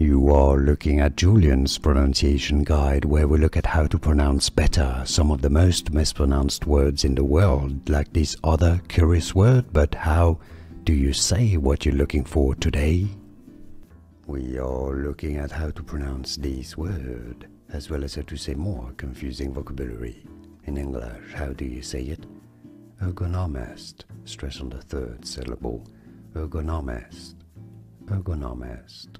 You are looking at Julien's pronunciation guide where we look at how to pronounce better some of the most mispronounced words in the world, like this other curious word, but how do you say what you're looking for today? We are looking at how to pronounce this word, as well as how to say more confusing vocabulary. In English, how do you say it? Ergonomist. Stress on the third syllable. Ergonomist. Ergonomist.